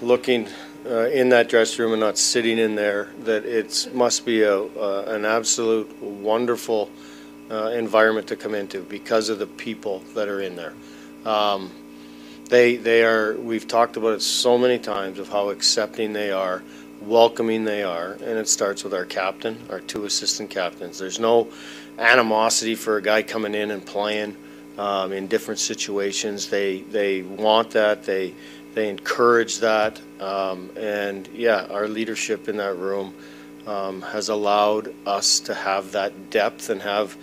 looking uh, in that dressing room and not sitting in there, that it must be a, uh, an absolute wonderful uh, environment to come into because of the people that are in there. Um, they, they are, we've talked about it so many times of how accepting they are, welcoming they are, and it starts with our captain, our two assistant captains. There's no animosity for a guy coming in and playing um, in different situations. They, they want that. They, they encourage that. Um, and yeah, our leadership in that room um, has allowed us to have that depth and have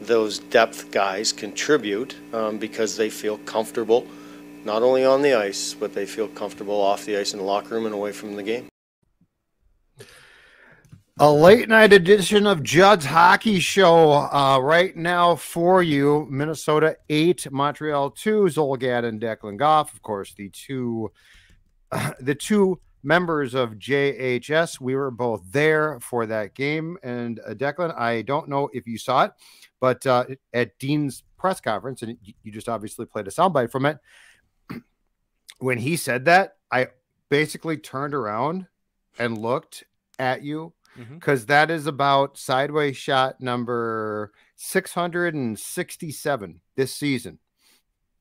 those depth guys contribute um, because they feel comfortable, not only on the ice, but they feel comfortable off the ice in the locker room and away from the game. A late night edition of Judd's Hockey Show uh, right now for you. Minnesota 8, Montreal 2, Zulgad and Declan Goff. Of course, the two uh, the two members of JHS. We were both there for that game. And uh, Declan, I don't know if you saw it, but uh, at Dean's press conference, and you just obviously played a soundbite from it. when he said that, I basically turned around and looked at you because mm-hmm. is about sideways shot number 667 this season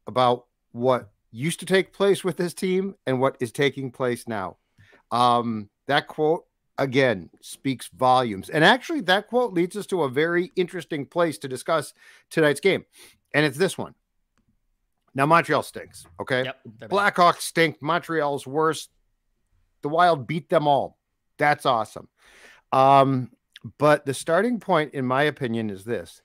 about what used to take place with this team and what is taking place now. Um, that quote again speaks volumes. And actually, that quote leads us to a very interesting place to discuss tonight's game. And it's this one. Now, Montreal stinks. Okay. Yep, Blackhawks stink. Montreal's worse. The Wild beat them all. That's awesome. Um, but the starting point, in my opinion, is this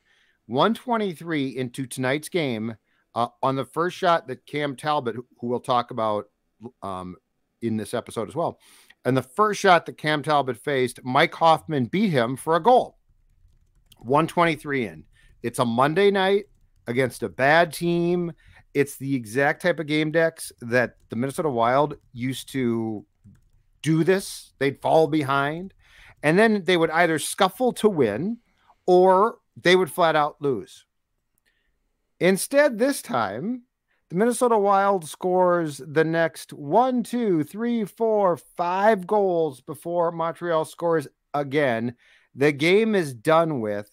123 into tonight's game uh, on the first shot that Cam Talbot, who we'll talk about um, in this episode as well, and the first shot that Cam Talbot faced, Mike Hoffman beat him for a goal. 123 in. It's a Monday night against a bad team. It's the exact type of game Dex that the Minnesota Wild used to do this. They'd fall behind and then they would either scuffle to win or they would flat out lose. Instead, this time, the Minnesota Wild scores the next one, two, three, four, five goals before Montreal scores again. The game is done with.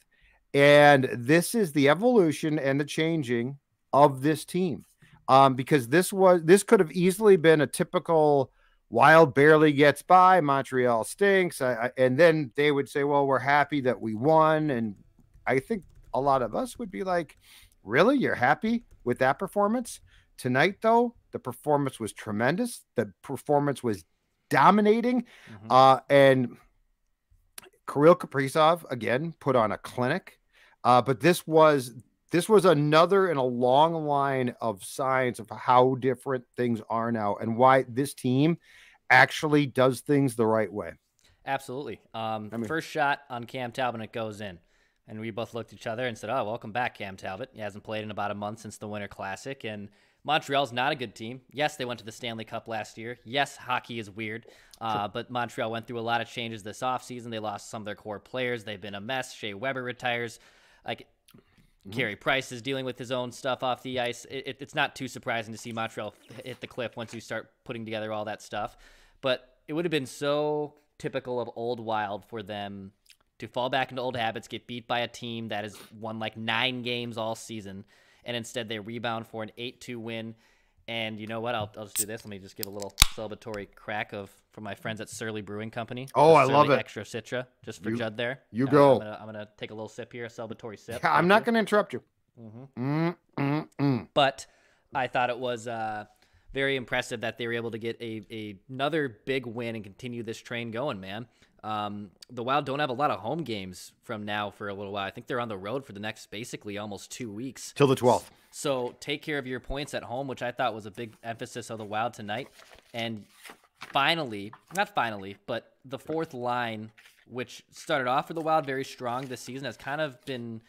And this is the evolution and the changing of this team. Um, because this was this could have easily been a typical Wild barely gets by. Montreal stinks. I, I, and then they would say, well, we're happy that we won. And I think a lot of us would be like, really? You're happy with that performance? Tonight, though, the performance was tremendous. The performance was dominating. Mm-hmm. Uh, and Kirill Kaprizov, again, put on a clinic. Uh, but this was this was another in a long line of signs of how different things are now and why this team actually does things the right way. Absolutely. Um, I mean, first shot on Cam Talbot, it goes in. And we both looked at each other and said, Oh, welcome back, Cam Talbot. He hasn't played in about a month since the Winter Classic. And Montreal's not a good team. Yes, they went to the Stanley Cup last year. Yes, hockey is weird. Uh, sure. But Montreal went through a lot of changes this offseason. They lost some of their core players. They've been a mess. Shea Weber retires. Like Mm-hmm. Carey Price is dealing with his own stuff off the ice. It, it, it's not too surprising to see Montreal hit the cliff once you start putting together all that stuff. But it would have been so typical of old Wild for them to fall back into old habits, get beat by a team that has won like nine games all season, and instead they rebound for an 8 2 win and you know what? I'll, I'll just do this. Let me just give a little celebratory crack of from my friends at Surly Brewing Company. Oh, I love it. Xtra Citra just for you, Judd there. You go. I'm gonna, I'm gonna, take a little sip here, a celebratory sip. Yeah, I'm not going to interrupt you. Mm-hmm. Mm, mm, mm. But I thought it was uh, very impressive that they were able to get a, a another big win and continue this train going, man. Um, the Wild don't have a lot of home games from now for a little while. I think they're on the road for the next basically almost two weeks till the 12th. So take care of your points at home, which I thought was a big emphasis of the Wild tonight. And finally, not finally, but the fourth line, which started off for the Wild very strong this season, has kind of been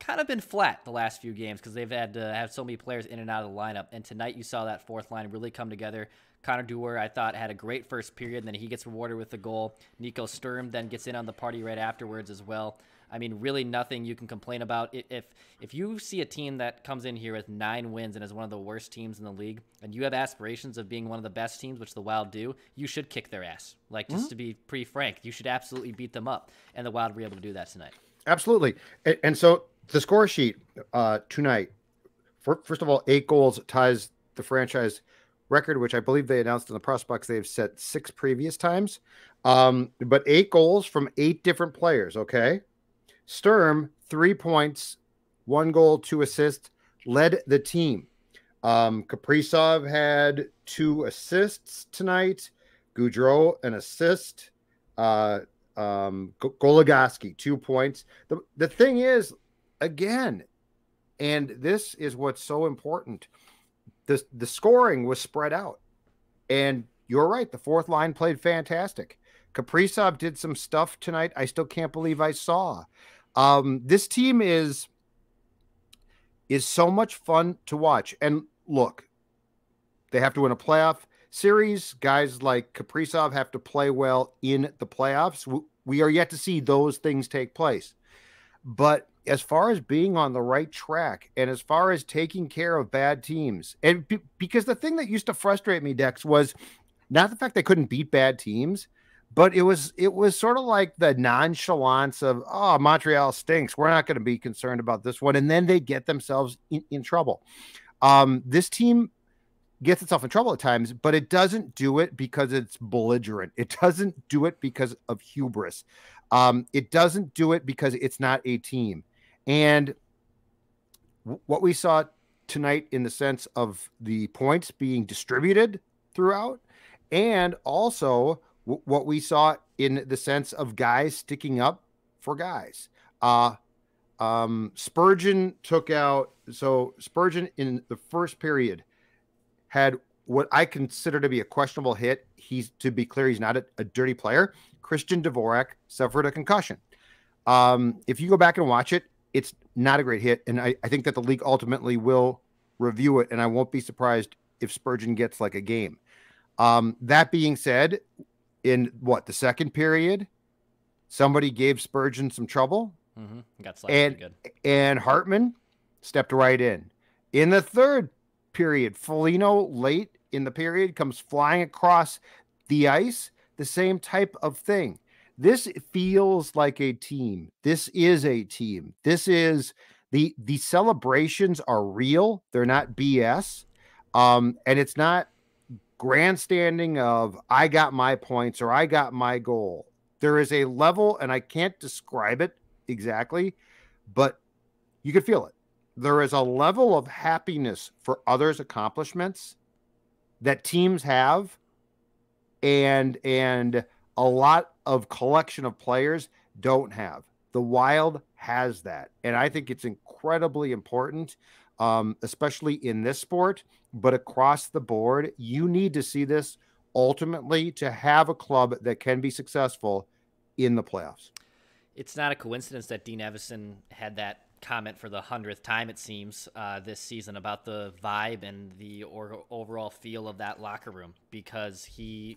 kind of been flat the last few games because they've had to have so many players in and out of the lineup. And tonight you saw that fourth line really come together. Connor Dewar, I thought, had a great first period, and then he gets rewarded with the goal. Nico Sturm then gets in on the party right afterwards as well. I mean, really nothing you can complain about. If if you see a team that comes in here with nine wins and is one of the worst teams in the league, and you have aspirations of being one of the best teams, which the Wild do, you should kick their ass. Like just mm-hmm. to be pretty frank, you should absolutely beat them up, and the Wild were able to do that tonight. Absolutely, and, so the score sheet uh, tonight. First of all, eight goals ties the franchise record, which I believe they announced in the box they've set six previous times. Um, but eight goals from eight different players. Okay. Sturm, three points, one goal, two assists, led the team. Um, Kaprizov had two assists tonight. Gaudreau, an assist. Uh, um, Goligoski, two points. The, the thing is, again, and this is what's so important the, the scoring was spread out. And you're right. The fourth line played fantastic. Kaprizov did some stuff tonight. I still can't believe I saw. Um, this team is is so much fun to watch. And look, they have to win a playoff series. Guys like Kaprizov have to play well in the playoffs. We are yet to see those things take place. But as far as being on the right track and as far as taking care of bad teams, and because the thing that used to frustrate me, Dex, was not the fact they couldn't beat bad teams, but it was it was sort of like the nonchalance of oh Montreal stinks. We're not going to be concerned about this one, and then they get themselves in, in trouble. Um, this team gets itself in trouble at times, but it doesn't do it because it's belligerent. It doesn't do it because of hubris. Um, it doesn't do it because it's not a team. And w- what we saw tonight in the sense of the points being distributed throughout, and also what we saw in the sense of guys sticking up for guys. Uh, um, Spurgeon took out, so Spurgeon in the first period had what I consider to be a questionable hit. He's, to be clear, he's not a, a dirty player. Christian Dvorak suffered a concussion. Um, if you go back and watch it, it's not a great hit. And I, I think that the league ultimately will review it. And I won't be surprised if Spurgeon gets like a game. Um, that being said, in what the second period, somebody gave Spurgeon some trouble. Mm-hmm. Got and, good. And Hartman stepped right in. In the third period, Foligno late in the period comes flying across the ice. The same type of thing. This feels like a team. This is a team. This is the the celebrations are real. They're not BS. Um, and it's not grandstanding of I got my points or I got my goal. There is a level, and I can't describe it exactly, but you can feel it. There is a level of happiness for others' accomplishments that teams have, and and a lot of collection of players don't have. The Wild has that, and I think it's incredibly important um, especially in this sport, but across the board. You need to see this ultimately to have a club that can be successful in the playoffs. It's not a coincidence that Dean Evason had that comment for the hundredth time, it seems, uh, this season about the vibe and the overall feel of that locker room because he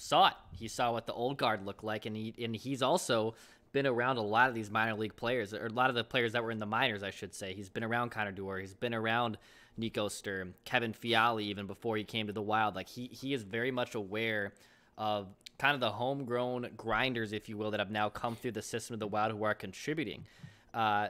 saw it. He saw what the old guard looked like, and he and he's also been around a lot of these minor league players, or a lot of the players that were in the minors, I should say. He's been around Connor Dewar. He's been around Nico Sturm, Kevin Fiala, even before he came to the Wild. Like he he is very much aware of kind of the homegrown grinders, if you will, that have now come through the system of the Wild who are contributing. Uh,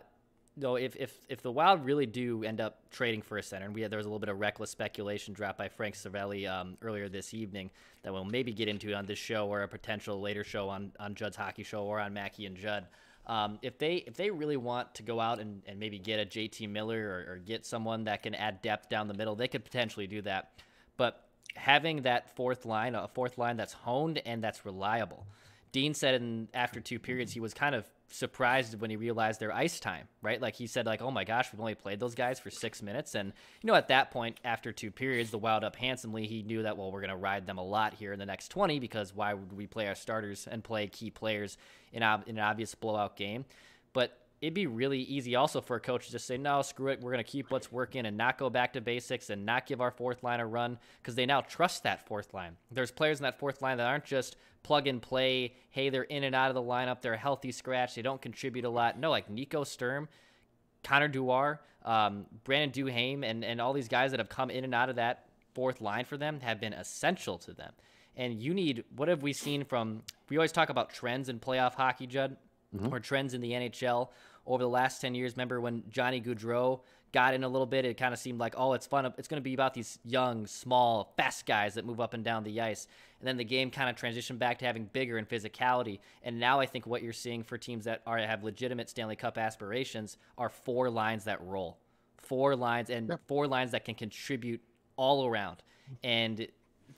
though if, if if the Wild really do end up trading for a center, and we had, there was a little bit of reckless speculation dropped by Frank Seravalli um, earlier this evening that we'll maybe get into on this show or a potential later show on on Judd's Hockey Show or on Mackey and Judd. Um, if they if they really want to go out and, and maybe get a JT Miller or, or get someone that can add depth down the middle, they could potentially do that. But having that fourth line, a fourth line that's honed and that's reliable. Dean said in after two periods he was kind of surprised when he realized their ice time, right? Like he said, like, oh my gosh, we've only played those guys for six minutes. And, you know, at that point, after two periods, the Wild up handsomely, he knew that, well, we're going to ride them a lot here in the next 20 because why would we play our starters and play key players in, ob- in an obvious blowout game? But it'd be really easy also for a coach to just say, no, screw it. We're going to keep what's working and not go back to basics and not give our fourth line a run because they now trust that fourth line. There's players in that fourth line that aren't just plug and play. Hey, they're in and out of the lineup. They're a healthy scratch. They don't contribute a lot. No, like Nico Sturm, Connor Dewar, um, Brandon Duhaime, and, and all these guys that have come in and out of that fourth line for them have been essential to them. And you need, what have we seen from, we always talk about trends in playoff hockey, Judd, mm-hmm. or trends in the NHL over the last 10 years. Remember when Johnny Gaudreau got in a little bit, it kind of seemed like, oh, it's fun. It's going to be about these young, small, fast guys that move up and down the ice. And then the game kind of transitioned back to having bigger and physicality. And now I think what you're seeing for teams that are have legitimate Stanley Cup aspirations are four lines that roll, four lines and yep. four lines that can contribute all around. And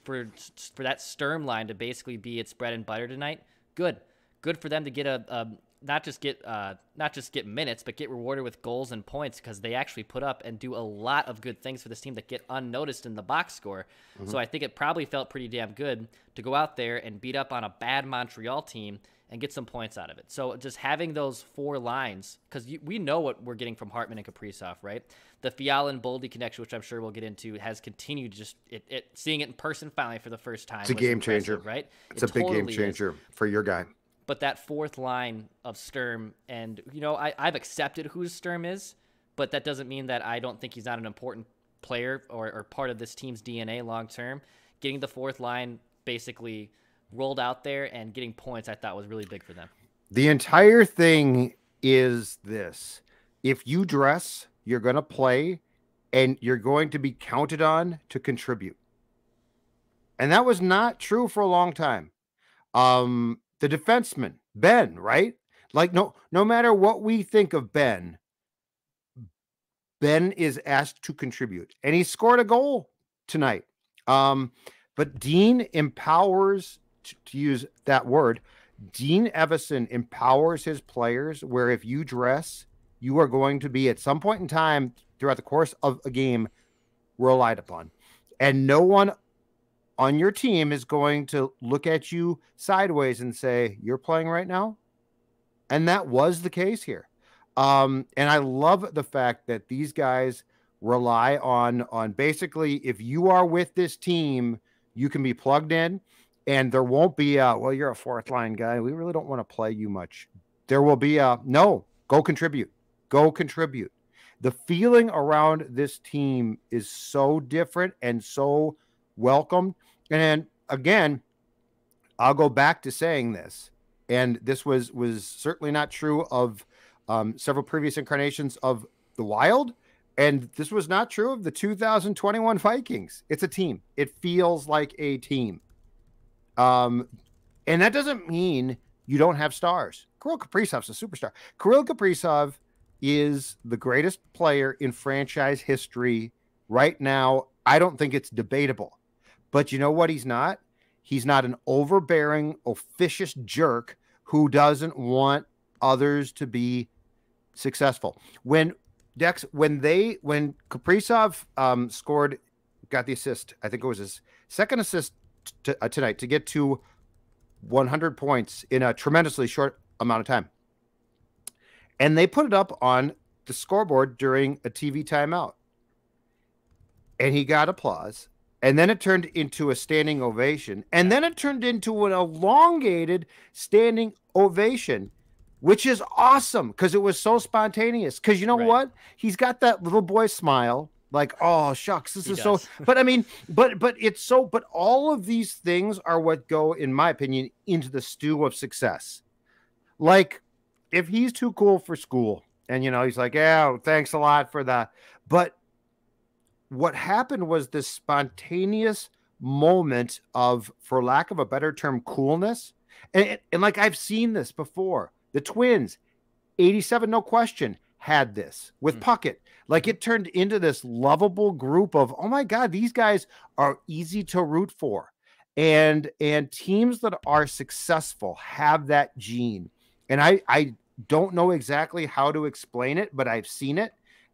for for that Sturm line to basically be its bread and butter tonight, good, good for them to get a, a not just get uh, not just get minutes, but get rewarded with goals and points because they actually put up and do a lot of good things for this team that get unnoticed in the box score. Mm-hmm. So I think it probably felt pretty damn good to go out there and beat up on a bad Montreal team and get some points out of it. So just having those four lines, because we know what we're getting from Hartman and Kaprizov, right? The Fiala and Boldy connection, which I'm sure we'll get into, has continued just it, it seeing it in person finally for the first time. It's a game changer, right? It's it a big game changer is. for your guy. But that fourth line of Sturm, and you know, I, I've accepted who Sturm is, but that doesn't mean that I don't think he's not an important player or, or part of this team's DNA long term. Getting the fourth line basically rolled out there and getting points, I thought was really big for them. The entire thing is this if you dress, you're going to play and you're going to be counted on to contribute. And that was not true for a long time. Um, the defenseman, Benn, right? Like no no matter what we think of Benn, Benn is asked to contribute. And he scored a goal tonight. Um, but Dean empowers to, to use that word, Dean Evason empowers his players where if you dress, you are going to be at some point in time throughout the course of a game relied upon. And no one on your team is going to look at you sideways and say, You're playing right now. And that was the case here. Um, and I love the fact that these guys rely on on basically if you are with this team, you can be plugged in and there won't be a well, you're a fourth line guy. We really don't want to play you much. There will be a no, go contribute. Go contribute. The feeling around this team is so different and so welcome. And again, I'll go back to saying this, and this was was certainly not true of um, several previous incarnations of the Wild, and this was not true of the 2021 Vikings. It's a team. It feels like a team. Um, and that doesn't mean you don't have stars. Kirill Kaprizov's a superstar. Kirill Kaprizov is the greatest player in franchise history right now. I don't think it's debatable. But you know what? He's not. He's not an overbearing, officious jerk who doesn't want others to be successful. When Dex, when they, when Kaprizov um, scored, got the assist, I think it was his second assist t- uh, tonight to get to 100 points in a tremendously short amount of time. And they put it up on the scoreboard during a TV timeout. And he got applause and then it turned into a standing ovation. And then it turned into an elongated standing ovation which is awesome because it was so spontaneous. Because you know right. what? He's got that little boy smile like oh shucks this he is does. so but i mean but but it's so but all of these things are what go in my opinion into the stew of success. Like if he's too cool for school and you know he's like yeah thanks a lot for that. But what happened was this spontaneous moment of, for lack of a better term, coolness. And, and like I've seen this before. The Twins, 87, no question, had this with mm. Puckett. Like it turned into this lovable group of, oh my God, these guys are easy to root for. And and teams that are successful have that gene. And I I don't know exactly how to explain it, but I've seen it.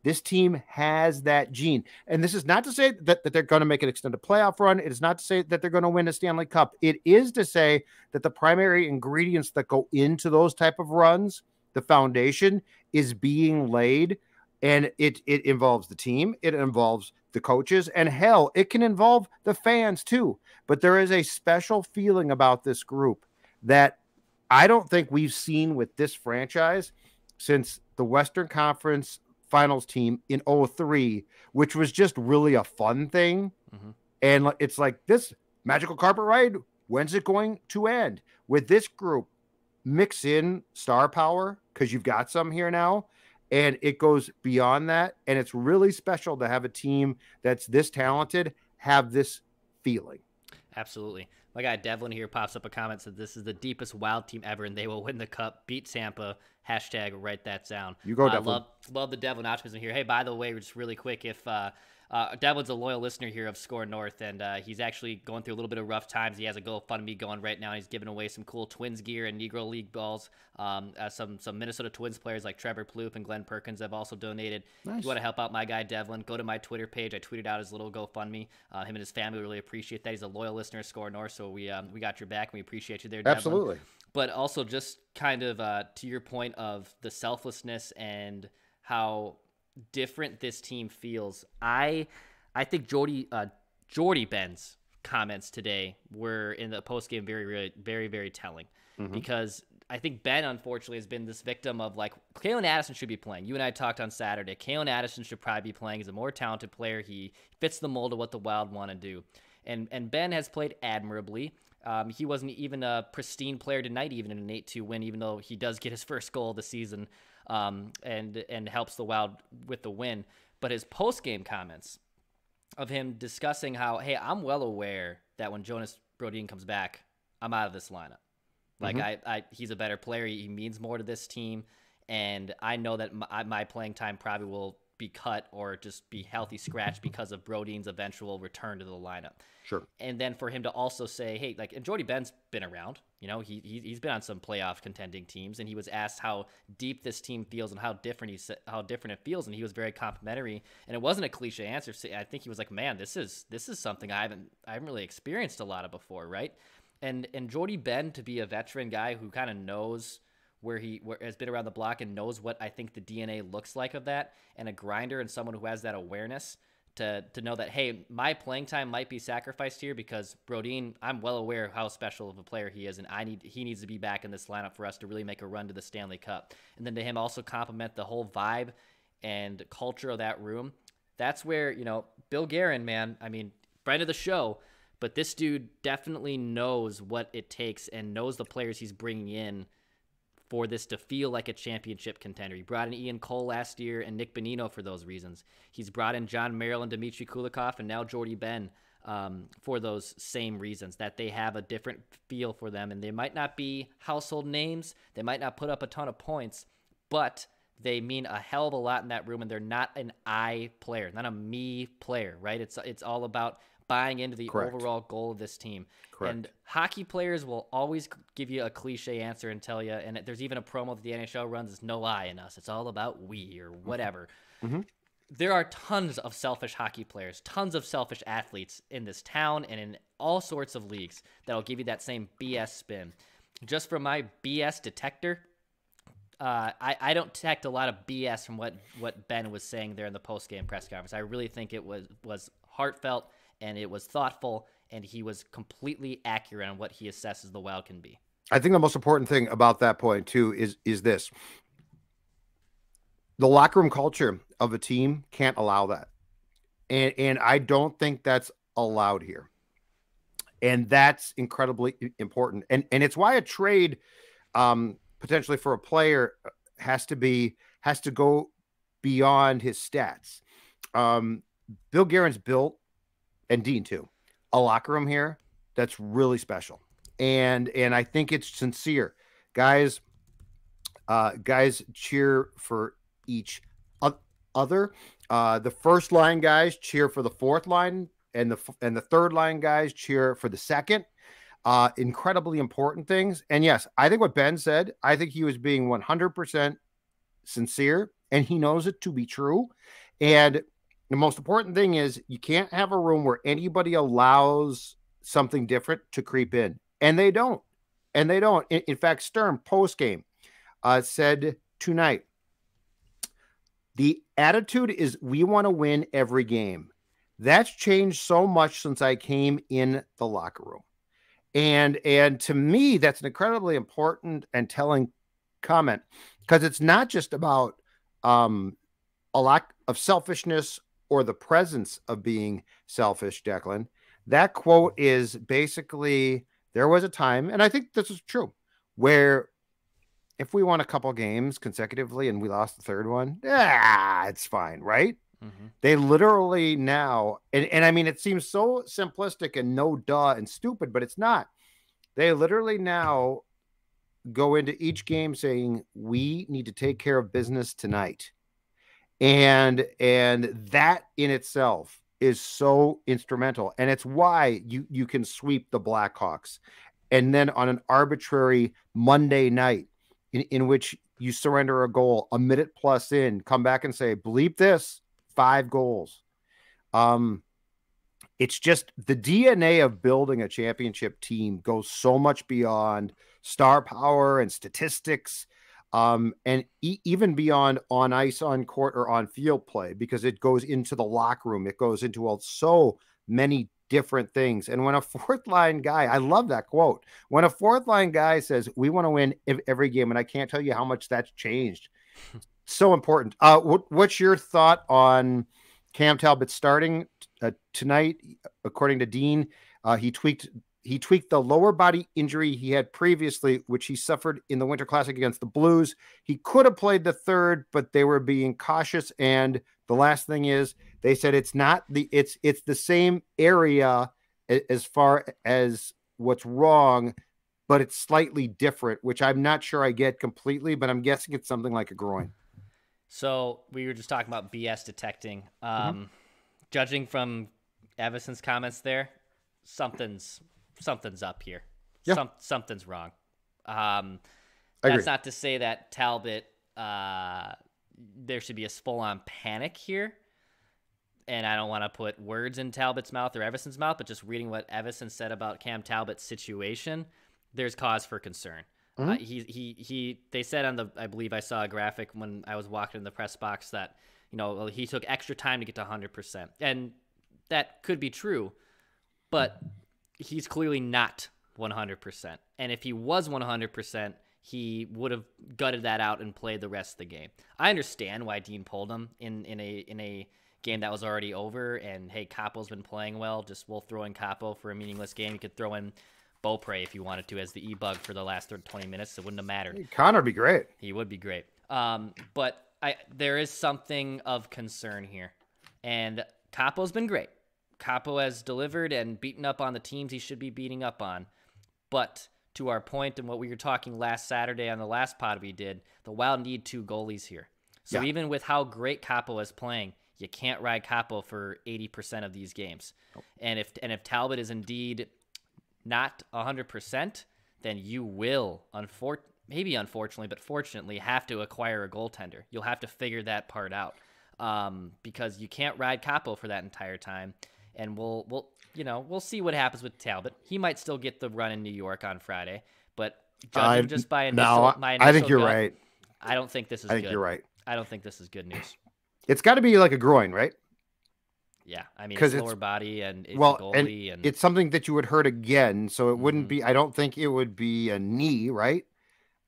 This team has that gene. And this is not to say that, that they're going to make an extended playoff run. It is not to say that they're going to win a Stanley Cup. It is to say that the primary ingredients that go into those type of runs the foundation is being laid and it it involves the team it involves the coaches and hell it can involve the fans too but there is a special feeling about this group that i don't think we've seen with this franchise since the western conference finals team in 03 which was just really a fun thing. Mm-hmm. and it's like this magical carpet ride when's it going to end? With this group mix in star power because you've got some here now and it goes beyond that. And it's really special to have a team that's this talented have this feeling. Absolutely my guy devlin here pops up a comment said this is the deepest wild team ever and they will win the cup. Beat tampa. Hashtag write that down. You go uh, devlin. love, love the devlin optimism here. Hey by the way just really quick if uh uh, Devlin's a loyal listener here of SKOR North, and uh, he's actually going through a little bit of rough times. He has a GoFundMe going right now. He's giving away some cool Twins gear and Negro League balls. Um, uh, some some Minnesota Twins players like Trevor Plouffe and Glen Perkins have also donated. Nice. If you want to help out my guy Devlin, go to my Twitter page. I tweeted out his little GoFundMe. Uh, him and his family really appreciate that. He's a loyal listener of SKOR North, so we um, we got your back and we appreciate you there. Devlin. Absolutely. But also just kind of uh, to your point of the selflessness and how different this team feels. I I think Jordy uh, Jordie Benn's comments today were in the post game very, very, very, very telling mm-hmm. because I think Benn unfortunately has been this victim of like Calen Addison should be playing. You and I talked on Saturday. Calen Addison should probably be playing. He's a more talented player. He fits the mold of what the Wild want to do, and and Benn has played admirably. Um, he wasn't even a pristine player tonight, even in an 8-2 win, even though he does get his first goal of the season um, and and helps the Wild with the win. But his post game comments of him discussing how, hey, I'm well aware that when Jonas Brodin comes back, I'm out of this lineup. Like mm-hmm. I, I, he's a better player. He means more to this team, and I know that my, my playing time probably will be cut or just be healthy scratch because of Brodin's eventual return to the lineup. Sure. And then for him to also say, hey, like, and Jordie Benn's been around. You know, he, he he's been on some playoff contending teams, and he was asked how deep this team feels and how different he how different it feels, and he was very complimentary. And it wasn't a cliche answer. I think he was like, man, this is this is something I haven't I haven't really experienced a lot of before, right? And and Jordie Benn to be a veteran guy who kind of knows where he where, has been around the block and knows what I think the DNA looks like of that, and a grinder and someone who has that awareness to to know that hey, my playing time might be sacrificed here because Brodin, I'm well aware of how special of a player he is, and I need he needs to be back in this lineup for us to really make a run to the Stanley Cup. And then to him also compliment the whole vibe and culture of that room. That's where you know Bill Guerin, man. I mean, friend of the show. But this dude definitely knows what it takes and knows the players he's bringing in for this to feel like a championship contender. He brought in Ian Cole last year and Nick Bonino for those reasons. He's brought in Jon Merrill and Dmitry Kulikov and now Jordie Benn um, for those same reasons that they have a different feel for them and they might not be household names. They might not put up a ton of points, but they mean a hell of a lot in that room and they're not an I player, not a me player, right? It's it's all about buying into the Correct. overall goal of this team. Correct. And hockey players will always give you a cliche answer and tell you, and there's even a promo that the NHL runs is no I in us. It's all about we or mm-hmm. whatever. Mm-hmm. There are tons of selfish hockey players, tons of selfish athletes in this town and in all sorts of leagues that'll give you that same BS spin. Just from my BS detector, uh, I, I don't detect a lot of BS from what, what Benn was saying there in the post game press conference. I really think it was was heartfelt and it was thoughtful, and he was completely accurate on what he assesses the Wild can be. I think the most important thing about that point too is is this: the locker room culture of a team can't allow that, and and I don't think that's allowed here, and that's incredibly important, and and it's why a trade, um, potentially for a player uh, has to be has to go beyond his stats. Um, Bill Guerin's built and Dean too, a locker room here that's really special. And and I think it's sincere. Guys uh guys cheer for each other. Uh the first line guys cheer for the fourth line and the and the third line guys cheer for the second. Uh incredibly important things. And yes, I think what Benn said, I think he was being 100% sincere and he knows it to be true. And the most important thing is you can't have a room where anybody allows something different to creep in, and they don't. And they don't. In, in fact, Sturm post game, uh, said tonight the attitude is we want to win every game. That's changed so much since I came in the locker room. And and to me that's an incredibly important and telling comment because it's not just about um a lack of selfishness or the presence of being selfish, Declan. That quote is basically there was a time, and I think this is true, where if we won a couple games consecutively and we lost the third one, yeah, it's fine, right? Mm-hmm. They literally now, and, and I mean, it seems so simplistic and no duh and stupid, but it's not. They literally now go into each game saying, we need to take care of business tonight. And and that in itself is so instrumental. And it's why you you can sweep the Blackhawks. And then on an arbitrary Monday night, in, in which you surrender a goal a minute plus in, come back and say, bleep this, five goals. Um, it's just the DNA of building a championship team goes so much beyond star power and statistics, um, and e- even beyond on ice, on court, or on field play, because it goes into the locker room. It goes into all, so many different things. And when a fourth line guy, I love that quote. When a fourth line guy says, "We want to win every game," and I can't tell you how much that's changed. so important. Uh, what, what's your thought on Cam Talbot starting uh, tonight? According to Dean, uh, he tweaked he tweaked the lower body injury he had previously, which he suffered in the Winter Classic against the Blues. He could have played the third, but they were being cautious. And the last thing is, they said it's not the it's it's the same area as far as what's wrong, but it's slightly different, which I'm not sure I get completely, but I'm guessing it's something like a groin. So we were just talking about BS detecting. Um, mm-hmm. Judging from Evason's comments there, something's something's up here. Yeah. Some, something's wrong. Um, that's not to say that Talbot, uh, there should be a full on panic here. And I don't want to put words in Talbot's mouth or Evason's mouth, but just reading what Evason said about Cam Talbot's situation, there's cause for concern. Mm-hmm. Uh, he, he, he, they said on the, I believe I saw a graphic when I was walking in the press box that, you know, he took extra time to get to 100%. And that could be true, but he's clearly not 100%. And if he was 100%, he would have gutted that out and played the rest of the game. I understand why Dean pulled him in, in a in a game that was already over. And hey, Kaapo's been playing well. Just we'll throw in Kaapo for a meaningless game. You could throw in Beaupre if you wanted to as the e bug for the last 20 minutes. It wouldn't have mattered. Connor would be great. He would be great. Um, but I there is something of concern here, and Kaapo's been great. Kaapo has delivered and beaten up on the teams he should be beating up on. But to our point and what we were talking last Saturday on the last pod we did, the Wild need two goalies here. So yeah. even with how great Kaapo is playing, you can't ride Kaapo for 80% of these games. And if and if Talbot is indeed not 100%, then you will unfor- maybe unfortunately, but fortunately have to acquire a goaltender. You'll have to figure that part out. Um, because you can't ride Kaapo for that entire time and we'll we'll you know we'll see what happens with Talbot. He might still get the run in New York on Friday, but judging I, just by initial, no, my initial I think you're gut, right. I don't think this is. I think good. you're right. I don't think this is good news. It's got to be like a groin, right? Yeah, I mean, it's lower body and it's well, and, and, it's something that you would hurt again, so it mm-hmm. wouldn't be. I don't think it would be a knee, right,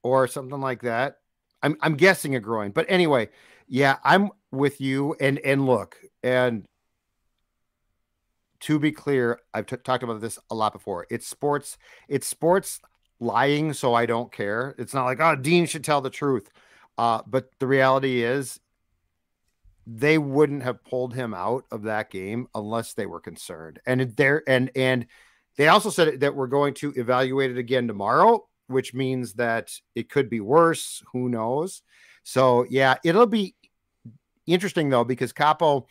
or something like that. I'm I'm guessing a groin, but anyway, yeah, I'm with you. And and look, and to be clear, I've t- talked about this a lot before. It's sports. It's sports lying, so I don't care. It's not like oh, Dean should tell the truth. Uh, but the reality is, they wouldn't have pulled him out of that game unless they were concerned. And there, and and they also said that we're going to evaluate it again tomorrow, which means that it could be worse. Who knows? So yeah, it'll be interesting though because Kaapo,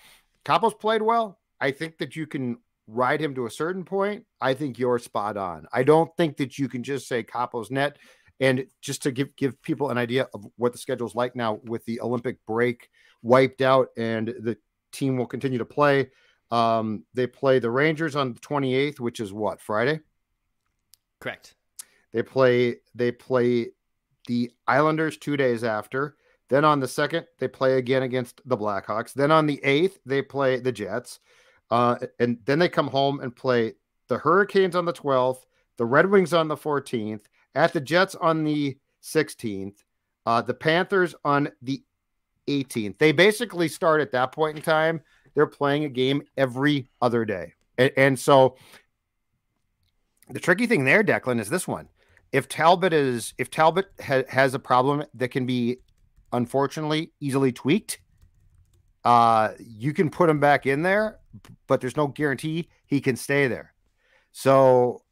Kaapo's played well. I think that you can ride him to a certain point. I think you're spot on. I don't think that you can just say Kaapo's net. And just to give give people an idea of what the schedule's like now with the Olympic break wiped out and the team will continue to play. Um, they play the Rangers on the 28th, which is what Friday. Correct. They play they play the Islanders two days after. Then on the second, they play again against the Blackhawks. Then on the eighth, they play the Jets. Uh, and then they come home and play the Hurricanes on the 12th, the Red Wings on the 14th, at the Jets on the 16th, uh, the Panthers on the 18th. They basically start at that point in time. They're playing a game every other day. And, and so the tricky thing there, Declan, is this one. If Talbot is if Talbot ha- has a problem that can be unfortunately easily tweaked, uh, you can put him back in there, but there's no guarantee he can stay there. So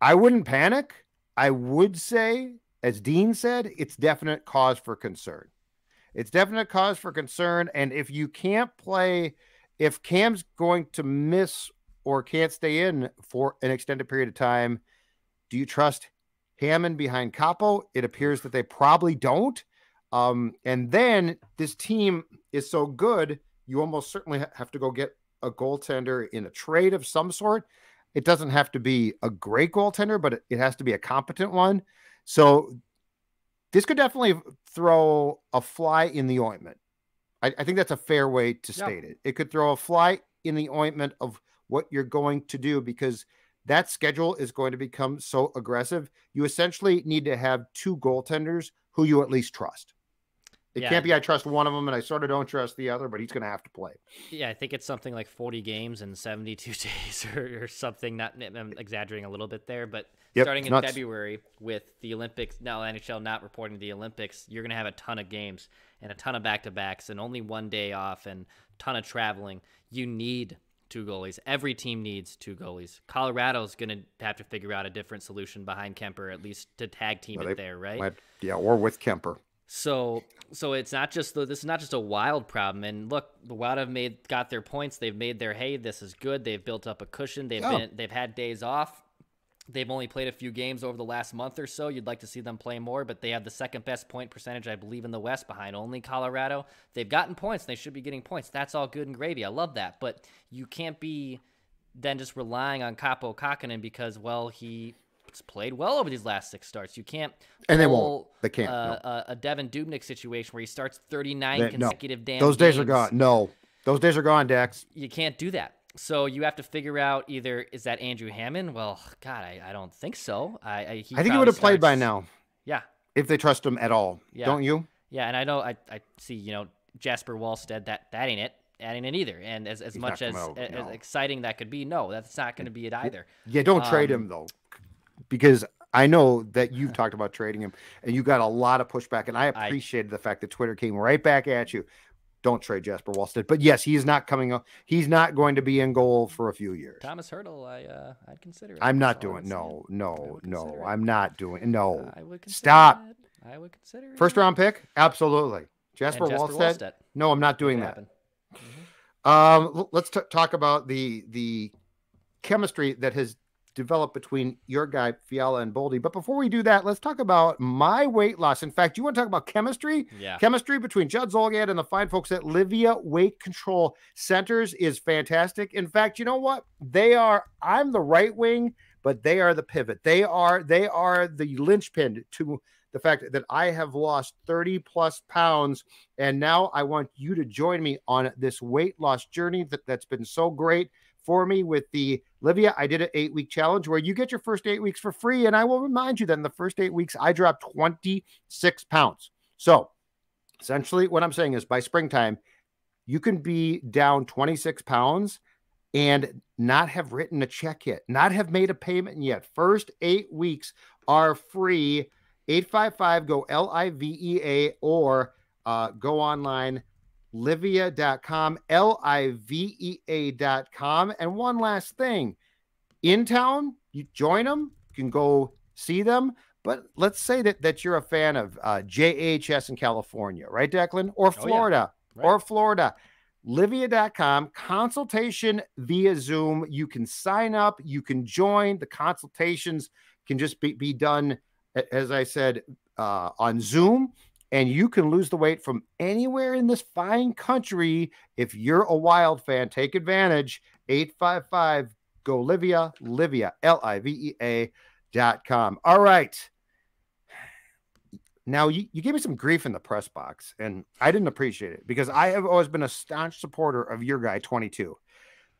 I wouldn't panic. I would say, as Dean said, it's definite cause for concern. It's definite cause for concern. And if you can't play, if Cam's going to miss or can't stay in for an extended period of time, do you trust Hammond behind Kaapo? It appears that they probably don't. Um, and then this team is so good, you almost certainly have to go get a goaltender in a trade of some sort. It doesn't have to be a great goaltender, but it has to be a competent one. So this could definitely throw a fly in the ointment. I, I think that's a fair way to yep. state it. It could throw a fly in the ointment of what you're going to do because that schedule is going to become so aggressive. You essentially need to have two goaltenders who you at least trust. It yeah. can't be I trust one of them and I sort of don't trust the other, but he's going to have to play. Yeah, I think it's something like 40 games in 72 days or, or something. Not I'm exaggerating a little bit there, but yep, starting in nuts. February with the Olympics, now NHL not reporting the Olympics, you're going to have a ton of games and a ton of back to backs and only one day off and a ton of traveling. You need two goalies. Every team needs two goalies. Colorado's going to have to figure out a different solution behind Kuemper, at least to tag team well, it there, right? Might, yeah, or with Kuemper. So so it's not just the, this is not just a wild problem. And look, the Wild have made got their points. They've made their hay. This is good. They've built up a cushion. They've oh. been they've had days off. They've only played a few games over the last month or so. You'd like to see them play more, but they have the second best point percentage, I believe, in the West behind only Colorado. They've gotten points. They should be getting points. That's all good and gravy. I love that. But you can't be then just relying on Kaapo Kahkonen because, well, he played well over these last six starts. You can't and they won't. They can't. Uh, no. a, a Devan Dubnyk situation where he starts 39 they, consecutive no. damn. Those games. days are gone. No, those days are gone, Dex. You can't do that. So you have to figure out either is that Andrew Hammond? Well, God, I, I don't think so. I I, I think he would have played by now. Yeah. If they trust him at all, yeah. don't you? Yeah, and I know I, I see you know Jesper Wallstedt that that ain't it that ain't it either. And as, as much as, out, as, exciting that could be, no, that's not going to be it either. Yeah, don't um, trade him though, because I know that you've talked about trading him and you got a lot of pushback. And I appreciated I, the fact that Twitter came right back at you. Don't trade Jesper Wallstedt. But yes, he is not coming up. He's not going to be in goal for a few years. Tomas Hertl, I uh, I'd consider it. I'm not doing no, no, no. I'm not doing no. I would Stop. I would consider it. First round pick? Absolutely. Jesper Wallstedt? Wallstedt? No, I'm not doing that. Mm-hmm. Um, let's t- talk about the the chemistry that has develop between your guy Fiala and Boldy. But before we do that, let's talk about my weight loss. In fact, you want to talk about chemistry? Yeah. Chemistry between Judd Zulgad and the fine folks at Livea Weight Control Centers is fantastic. In fact, you know what? They are I'm the right wing, but they are the pivot. They are they are the linchpin to the fact that I have lost 30 plus pounds. And now I want you to join me on this weight loss journey that, that's been so great for me with the Livea, I did an eight week challenge where you get your first eight weeks for free. And I will remind you that in the first eight weeks, I dropped 26 pounds. So essentially, what I'm saying is by springtime, you can be down 26 pounds and not have written a check yet, not have made a payment yet. First eight weeks are free. 855 go L I V E A or uh, go online livea.com, L I V E A.com. And one last thing in town, you join them, you can go see them. But let's say that, that you're a fan of uh, JHS in California, right, Declan? Or Florida, oh, yeah. right. or Florida. Livea.com, consultation via Zoom. You can sign up, you can join. The consultations can just be, be done, as I said, uh, on Zoom and you can lose the weight from anywhere in this fine country. If you're a wild fan, take advantage. 855 go Livea, Livea, L I V E A dot com. All right. Now you, you gave me some grief in the press box, and I didn't appreciate it because I have always been a staunch supporter of your guy 22.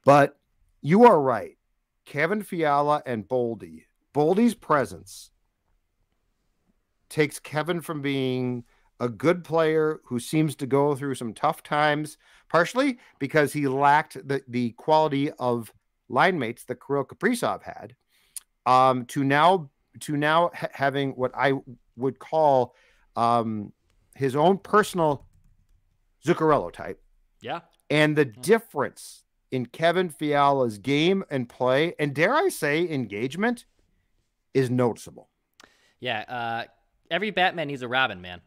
But you are right. Kevin Fiala and Boldy. Boldy's presence takes Kevin from being a good player who seems to go through some tough times, partially because he lacked the, the quality of line mates that Kirill Kaprizov had, um, to now to now ha- having what I would call um, his own personal Zuccarello type. Yeah. And the difference in Kevin Fiala's game and play, and dare I say, engagement, is noticeable. Yeah. Uh, every Batman needs a Robin, man.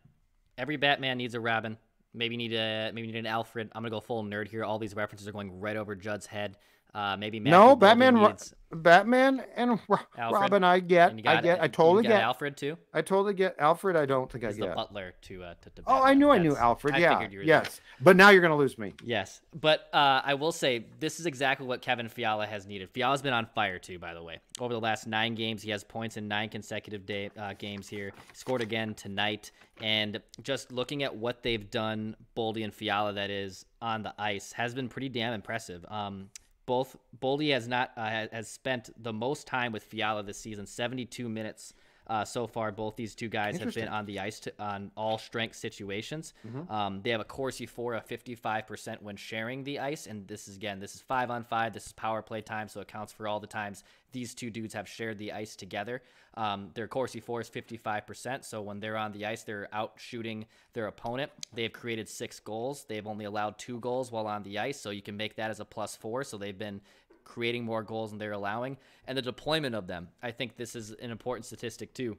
Every Batman needs a Robin. Maybe need a maybe need an Alfred. I'm gonna go full nerd here. All these references are going right over Judd's head. Uh, maybe Matthew no Batman. needs Batman and Ro-. Robin. I get. and you got, I get. I you totally got get. Alfred too. I totally get Alfred. I don't think I get. He's the butler to uh, to, to Oh, I knew I knew That's- Alfred. I yeah. figured you were there. Yes. But now you're gonna lose me. Yes, but uh, I will say this is exactly what Kevin Fiala has needed. Fiala's been on fire too, by the way. Over the last nine games, he has points in nine consecutive day, uh, games here. He scored again tonight, and just looking at what they've done, Boldy and Fiala, that is on the ice, has been pretty damn impressive. Um, both Boldy has not uh, has spent the most time with Fiala this season, 72 minutes uh, so far. Both these two guys have been on the ice to, on all strength situations. Um, they have a Corsi for a 55% when sharing the ice, and this is again, this is five on five. This is power play time, so it counts for all the times these two dudes have shared the ice together. Um, their Corsi for is 55%, so when they're on the ice, they're out shooting their opponent. They have created six goals. They've only allowed two goals while on the ice, so you can make that as a plus four. So they've been creating more goals than they're allowing, and the deployment of them. I think this is an important statistic too.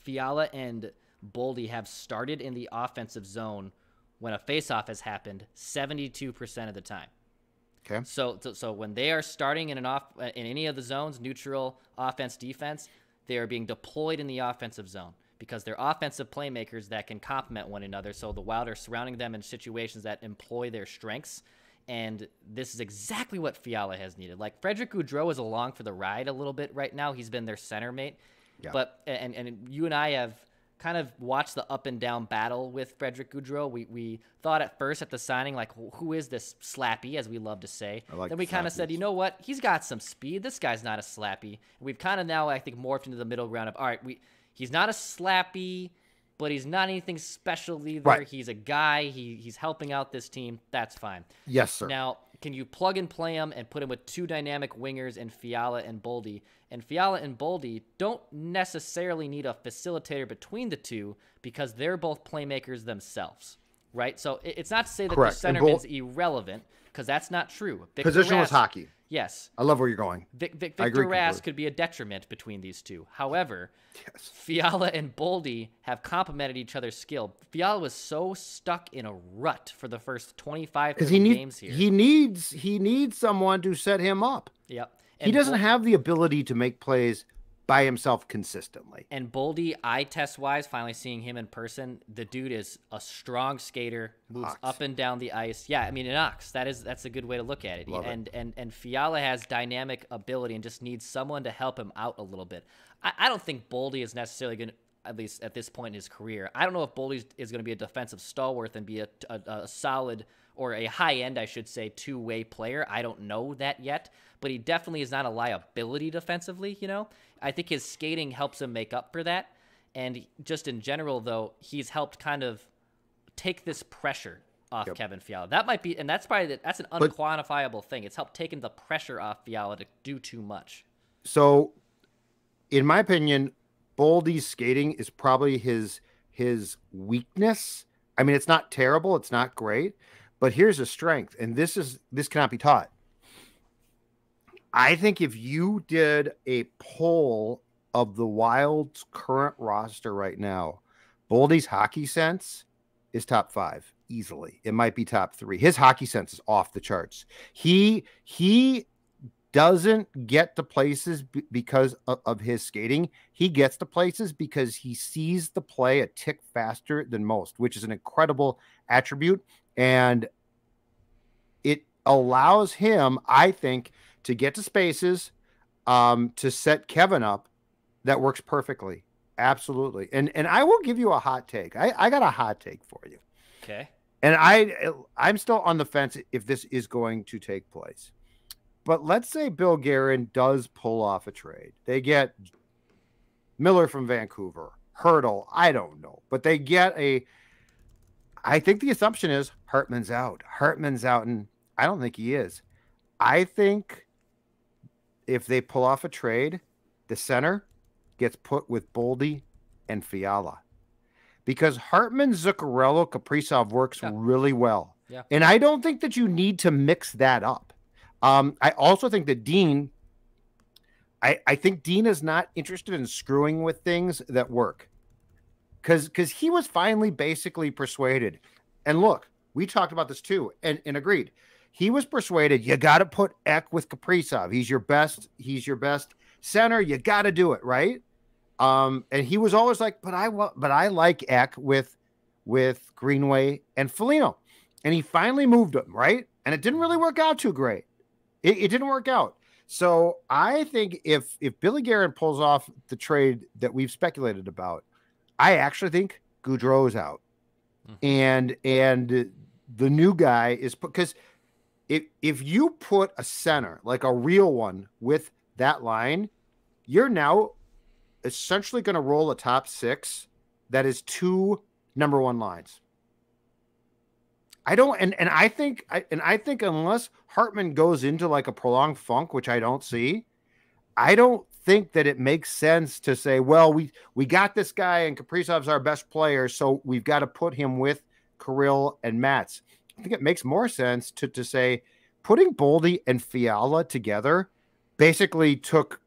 Fiala and Boldy have started in the offensive zone when a faceoff has happened 72% of the time. Okay. So, so, so when they are starting in an off in any of the zones, neutral, offense, defense, they are being deployed in the offensive zone because they're offensive playmakers that can complement one another. So the Wild are surrounding them in situations that employ their strengths. And this is exactly what Fiala has needed. Like Frederick Gaudreau is along for the ride a little bit right now. He's been their center mate. Yeah. But and and you and I have kind of watched the up and down battle with Frederick Gaudreau. We we thought at first at the signing like who is this slappy as we love to say. Like then we kind of said, you know what? He's got some speed. This guy's not a slappy. We've kind of now I think morphed into the middle ground of all right, we he's not a slappy, but he's not anything special either. Right. He's a guy. He he's helping out this team. That's fine. Yes, sir. Now, can you plug and play him and put him with two dynamic wingers in Fiala and Boldy? And Fiala and Boldy don't necessarily need a facilitator between the two because they're both playmakers themselves, right? So it's not to say that Correct. the And Bol- irrelevant because that's not true. Victor Positionless Rask- hockey. Yes. I love where you're going. Vic, Vic, Victor completely. could be a detriment between these two. However, Yes. Fiala and Boldy have complemented each other's skill. Fiala was so stuck in a rut for the first 25 Because 30 he games needs here. he needs he needs someone to set him up. yep. he doesn't have the ability to make plays by himself consistently. And Boldy, eye test wise, finally seeing him in person, the dude is a strong skater, moves Ox. up and down the ice. Yeah, I mean an ox. That is that's a good way to look at it. Love it. and and and Fiala has dynamic ability and just needs someone to help him out a little bit. I, I don't think Boldy is necessarily going to. At least at this point in his career, I don't know if Boldy is going to be a defensive stalwart and be a, a, a solid or a high end, I should say, two way player. I don't know that yet, but he definitely is not a liability defensively. You know, I think his skating helps him make up for that. And just in general, though, he's helped kind of take this pressure off Kevin Fiala. That might be, and that's probably the, that's an unquantifiable thing. It's helped taking the pressure off Fiala to do too much. So, in my opinion, Boldy's skating is probably his his weakness. I mean, it's not terrible, it's not great, but here's a strength, and this is this cannot be taught. I think if you did a poll of the Wild's current roster right now, Boldy's hockey sense is top five easily. It might be top three. His hockey sense is off the charts. He he doesn't get to places b- because of, of his skating. He gets to places because he sees the play a tick faster than most, which is an incredible attribute. And it allows him, I think, to get to spaces um, to set Kevin up that works perfectly. absolutely. And and I will give you a hot take. I, I got a hot take for you. Okay. And I I'm still on the fence if this is going to take place. But let's say Bill Guerin does pull off a trade. They get Miller from Vancouver, Hertl, I don't know, but they get a. I think the assumption is Hartman's out. Hartman's out, and I don't think he is. I think if they pull off a trade, the center gets put with Boldy and Fiala because Hartman, Zuccarello, Kaprizov works yeah. really well. Yeah. And I don't think that you need to mix that up. Um, I also think that Dean, I, I think Dean is not interested in screwing with things that work. Cause because he was finally basically persuaded. And look, we talked about this too and, and agreed. He was persuaded you got to put Ek with Kaprizov. He's your best, he's your best center. You got to do it, right? Um, and he was always like, but I want, but I like Ek with with Greenway and Foligno. And he finally moved him, right? And it didn't really work out too great. It, it, didn't work out. So I think if if Billy Guerin pulls off the trade that we've speculated about, I actually think Gaudreau is out, mm-hmm. and and the new guy is because if if you put a center like a real one with that line, you're now essentially going to roll a top six that is two number one lines. I don't, and and I think, I, and I think unless Hartman goes into like a prolonged funk, which I don't see, I don't think that it makes sense to say, well, we we got this guy and Kaprizov's our best player, so we've got to put him with Kirill and Mats. I think it makes more sense to to say putting Boldy and Fiala together basically took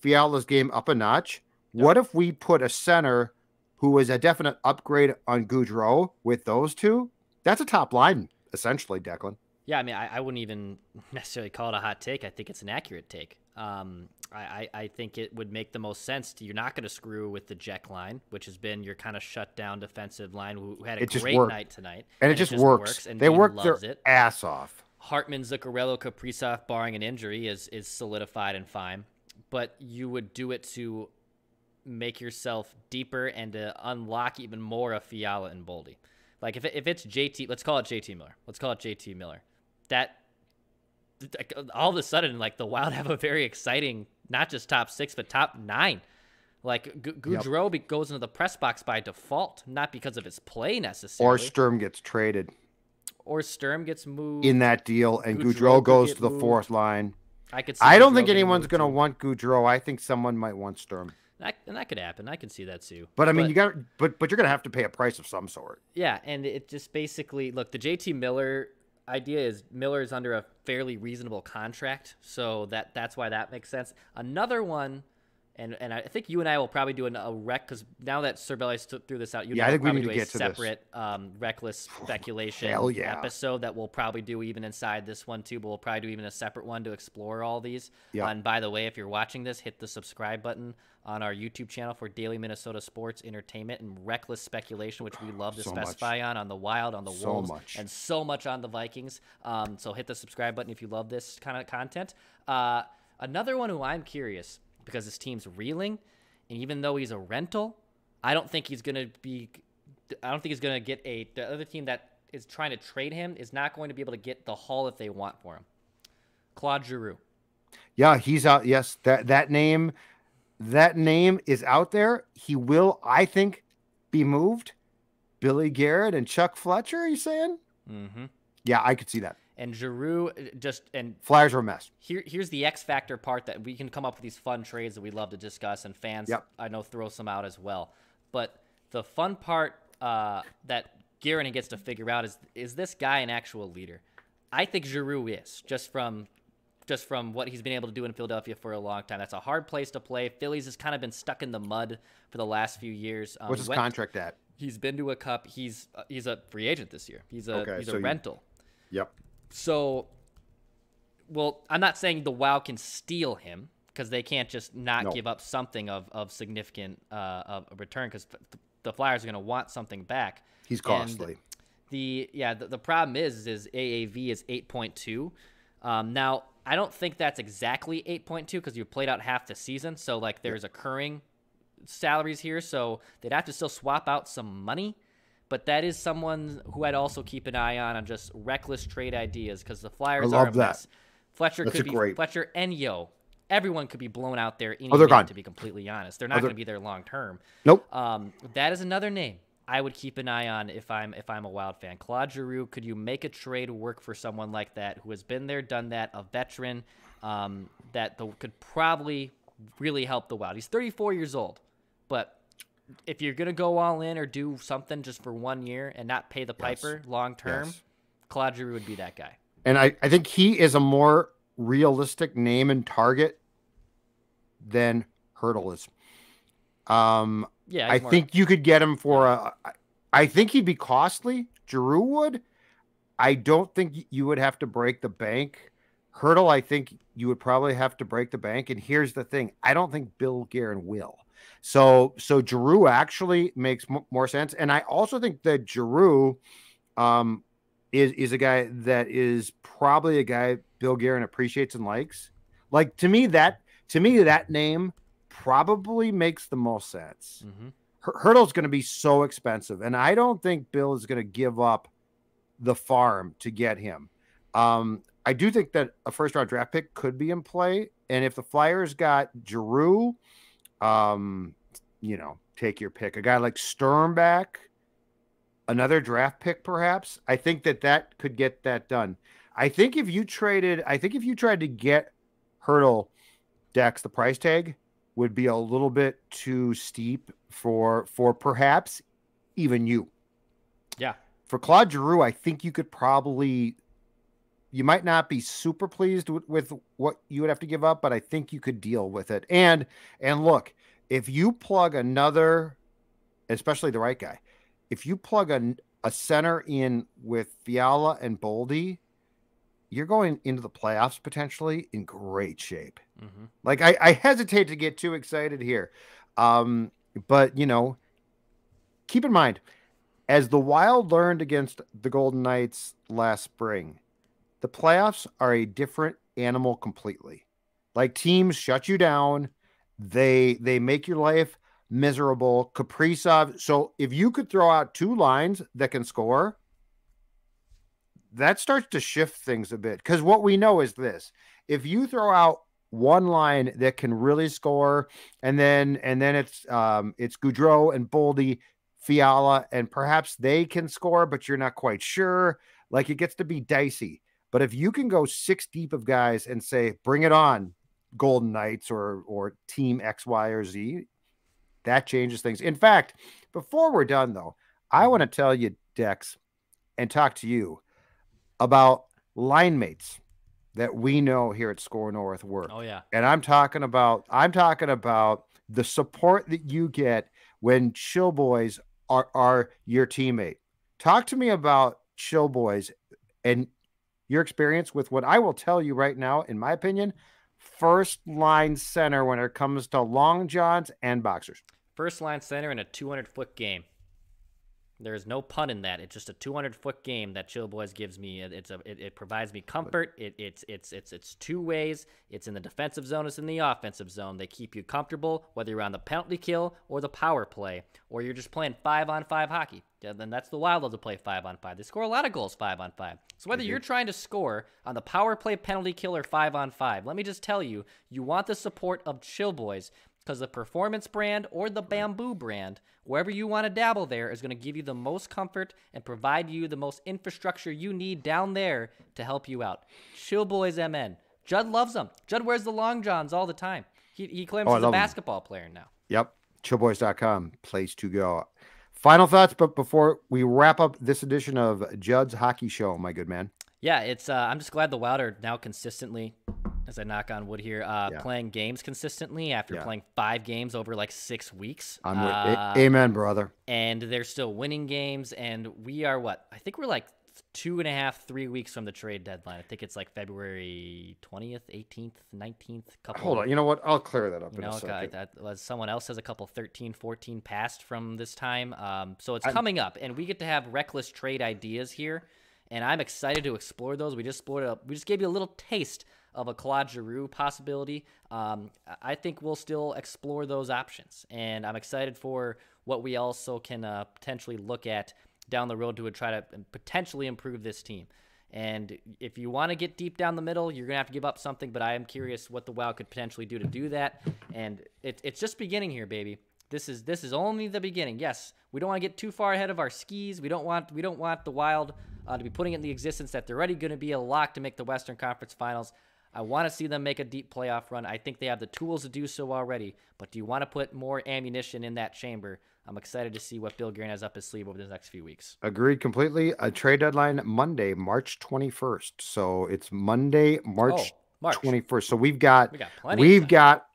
Fiala's game up a notch. Yep. What if we put a center who was a definite upgrade on Gaudreau with those two? That's a top line, essentially, Declan. Yeah, I mean, I, I, wouldn't even necessarily call it a hot take. I think it's an accurate take. Um, I, I, think it would make the most sense. To, you're not going to screw with the Jack line, which has been your kind of shut down defensive line, who had a it great night tonight, and, and it, just it, just works. works and they work their it. ass off. Hartman, Zuccarello, Kaprizov, barring an injury, is is solidified and fine. But you would do it to make yourself deeper and to unlock even more of Fiala and Boldy. Like if, it, if it's JT, let's call it JT Miller. Let's call it JT Miller. That all of a sudden, like the Wild have a very exciting, not just top six, but top nine. Like G- Gaudreau yep. goes into the press box by default, not because of his play necessarily. Or Sturm gets traded. Or Sturm gets moved in that deal, and Gaudreau, Gaudreau goes to the moved. fourth line. I could. I don't think anyone's going to want Gaudreau. I think someone might want Sturm. That, and that could happen. I can see that too. But I mean, but, you got, but but you're gonna have to pay a price of some sort. Yeah, and it just basically look the JT Miller idea is Miller is under a fairly reasonable contract, so that that's why that makes sense. Another one and and I think you and I will probably do an, a rec because now that Cerbelli threw this out, you yeah, I think we need to do get a separate um, reckless speculation yeah. episode that we'll probably do even inside this one too. But we'll probably do even a separate one to explore all these. Yeah. And by the way, if you're watching this, hit the subscribe button on our YouTube channel for daily Minnesota sports entertainment and reckless speculation, which we love to so specify much. on on the Wild, on the so Wolves, much. and so much on the Vikings. Um, so hit the subscribe button if you love this kind of content. Uh, another one who I'm curious because this team's reeling and even though he's a rental, I don't think he's going to be. I don't think he's going to get a. The other team that is trying to trade him is not going to be able to get the haul that they want for him. Claude Giroux. Yeah, he's out. Yes, that that name, that name is out there. He will, I think, be moved. Billy Guerin and Chuck Fletcher. Are you saying? Mm-hmm. Yeah, I could see that and Giroux uh, just and Flyers are a mess. Here, here's the X factor part that we can come up with these fun trades that we love to discuss, and fans, yep. I know, throw some out as well. But the fun part uh, that Guerin gets to figure out is is this guy an actual leader? I think Giroux is just from just from what he's been able to do in Philadelphia for a long time. That's a hard place to play. Phillies has kind of been stuck in the mud for the last few years. Um, What's his went, contract at? He's been to a cup. He's uh, he's a free agent this year. He's a okay, he's so a rental. yep. So, well, I'm not saying the WoW can steal him because they can't just not no. give up something of of significant uh, of a return because the Flyers are going to want something back. He's costly. And the yeah, the, the problem is is AAV is 8.2. Um, now I don't think that's exactly 8.2 because you played out half the season, so like there's occurring salaries here, so they'd have to still swap out some money. But that is someone who I'd also keep an eye on on just reckless trade ideas because the Flyers I love are a that. mess. Fletcher That's could be great- Fletcher and Yo. Everyone could be blown out there any Oh, they're gone. to be completely honest. They're not they're- going to be there long term. Nope. Um, that is another name I would keep an eye on if I'm if I'm a Wild fan. Claude Giroux, could you make a trade work for someone like that who has been there, done that, a veteran um, that the, could probably really help the Wild? He's 34 years old, but if you're gonna go all in or do something just for one year and not pay the piper long term, Yes. Claude Giroux would be that guy. And I, I think he is a more realistic name and target than Hertl is. Um, Yeah, I more- think you could get him for a. I think he'd be costly. Giroux would. I don't think you would have to break the bank. Hertl, I think you would probably have to break the bank. And here's the thing: I don't think Bill Guerin will. So, so Giroux actually makes m- more sense. And I also think that Giroux, um, is is a guy that is probably a guy Bill Guerin appreciates and likes. Like to me, that to me that name probably makes the most sense. Mhm. Hur- Hertl's going to be so expensive, and I don't think Bill is going to give up the farm to get him. Um, I do think that a first round draft pick could be in play, and if the Flyers got Giroux, um, you know, take your pick. A guy like Sturm back, another draft pick, perhaps. I think that that could get that done. I think if you traded, I think if you tried to get Hertl, Dex, the price tag would be a little bit too steep for for perhaps even you. Yeah. For Claude Giroux, I think you could probably you might not be super pleased with, with what you would have to give up, but I think you could deal with it. And and look, if you plug another, especially the right guy, if you plug a, a center in with Fiala and Boldy, you're going into the playoffs potentially in great shape. Mhm. Like I, I hesitate to get too excited here. Um, but you know, keep in mind, as the Wild learned against the Golden Knights last spring, the playoffs are a different animal completely. Like teams shut you down, they they make your life miserable. Kaprizov. So if you could throw out two lines that can score, that starts to shift things a bit. Because what we know is this: if you throw out one line that can really score, and then and then it's um it's Gaudreau and Boldy, Fiala, and perhaps they can score, but you're not quite sure. Like it gets to be dicey. But if you can go six deep of guys and say, "Bring it on, Golden Knights," or or Team X, Y, or Z, that changes things. In fact, before we're done though, I mm-hmm. want to tell you, Dex, and talk to you about line mates that we know here at SKOR North work. Oh yeah. And I'm talking about I'm talking about the support that you get when Chill Boys are are your teammate. Talk to me about Chill Boys and your experience with what I will tell you right now, in my opinion, first line center when it comes to long johns and boxers. First line center in a 200 foot game. There is no pun in that. It's just a 200 foot game that Chill Boys gives me. It, it's a it, it provides me comfort. It, it's it's it's it's two ways. It's in the defensive zone. It's in the offensive zone. They keep you comfortable whether you're on the penalty kill or the power play, or you're just playing five on five hockey. Yeah, Then that's the Wild love to play five on five. They score a lot of goals five on five. So whether you're mhm. trying to score on the power play, penalty kill, or five on five, let me just tell you, you want the support of Chill Boys because the performance brand or the bamboo brand, wherever you want to dabble there, is going to give you the most comfort and provide you the most infrastructure you need down there to help you out. Chill Boys MN. Judd loves them. Judd wears the long johns all the time. He, he claims Oh, he's a basketball player now. Yep. Chillboys.com, place to go. Final thoughts, but before we wrap up this edition of Judd's Hockey Show, my good man. Yeah, it's. Uh, I'm just glad the Wild are now consistently, as I knock on wood here, uh, Yeah. playing games consistently after Yeah. playing five games over like six weeks. I'm with, Uh, amen, brother. and they're still winning games. And we are what? I think we're like two and a half, three weeks from the trade deadline. I think it's like February 20th, 18th, 19th. Couple. Hold on. You know what? I'll clear that up You in know, a second. that was someone else has a couple 13, 14 passed from this time. Um, so it's coming up, and we get to have reckless trade ideas here, and I'm excited to explore those. We just explored a, we just gave you a little taste of a Claude Giroux possibility, um, I think we'll still explore those options. And I'm excited for what we also can uh, potentially look at down the road to try to potentially improve this team. And if you want to get deep down the middle, you're going to have to give up something. But I am curious what the Wild could potentially do to do that. And it, it's just beginning here, baby. This is this is only the beginning. Yes, we don't want to get too far ahead of our skis. We don't want we don't want the Wild uh, to be putting in the existence that they're already going to be a lock to make the Western Conference Finals. I want to see them make a deep playoff run. I think they have the tools to do so already. But do you want to put more ammunition in that chamber? I'm excited to see what Bill Guerin has up his sleeve over the next few weeks. Agreed completely. A trade deadline Monday, March 21st. So it's Monday, March, oh, March. 21st. So we've got we got we've got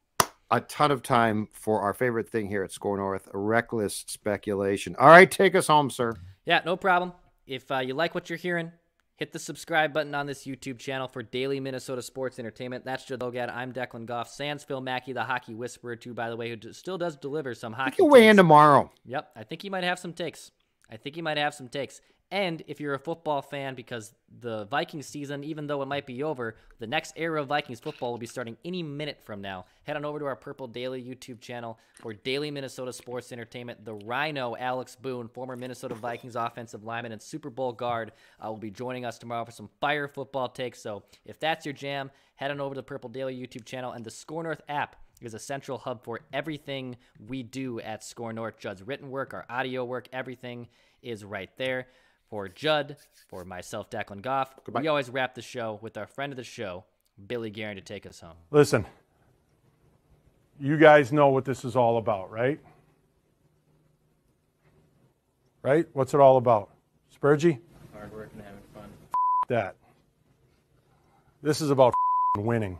a ton of time for our favorite thing here at SKOR North, reckless speculation. All right, take us home, sir. Yeah, no problem. If uh, you like what you're hearing, hit the subscribe button on this YouTube channel for daily Minnesota sports entertainment. That's Judd Zulgad. I'm Declan Goff. Sans Phil Mackey, the hockey whisperer, too, by the way, who still does deliver some hockey. He'll weigh in tomorrow. Yep, I think he might have some takes. I think he might have some takes. And if you're a football fan, because the Vikings season, even though it might be over, the next era of Vikings football will be starting any minute from now. Head on over to our Purple Daily YouTube channel for daily Minnesota sports entertainment. The Rhino, Alex Boone, former Minnesota Vikings offensive lineman and Super Bowl guard, uh, will be joining us tomorrow for some fire football takes. So if that's your jam, head on over to the Purple Daily YouTube channel and the SKOR North app is a central hub for everything we do at SKOR North. Judd's written work, our audio work, everything is right there for Judd, for myself, Declan Goff. Goodbye. We always wrap the show with our friend of the show, Billy Guerin, to take us home. Listen, you guys know what this is all about, right? Right? What's it all about? Spurgey? Hard work and having fun. that. This is about winning.